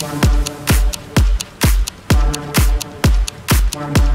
Can't escape,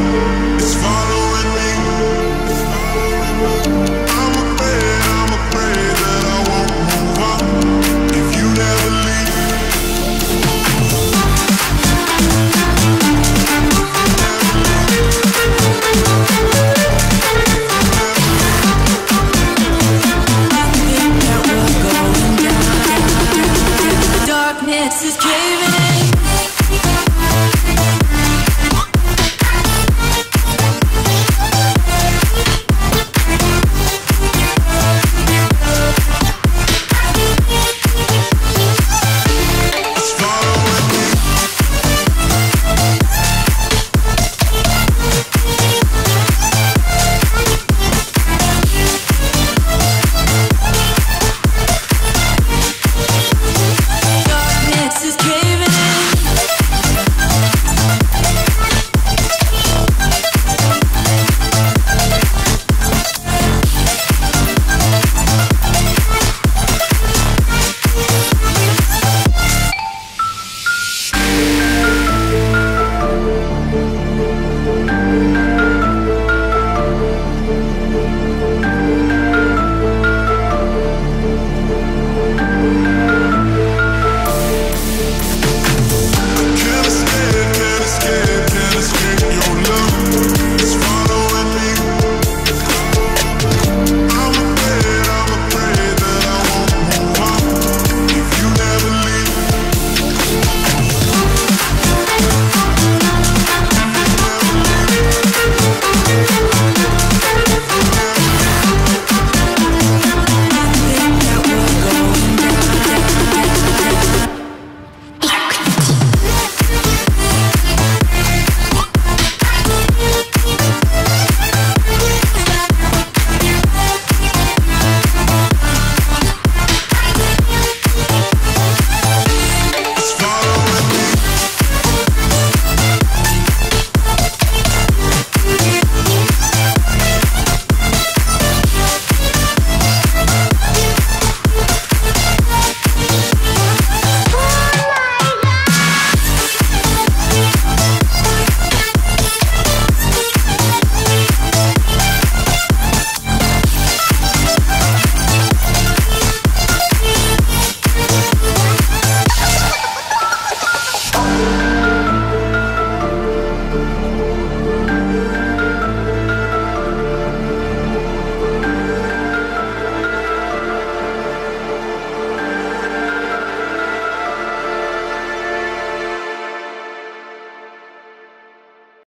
It's following.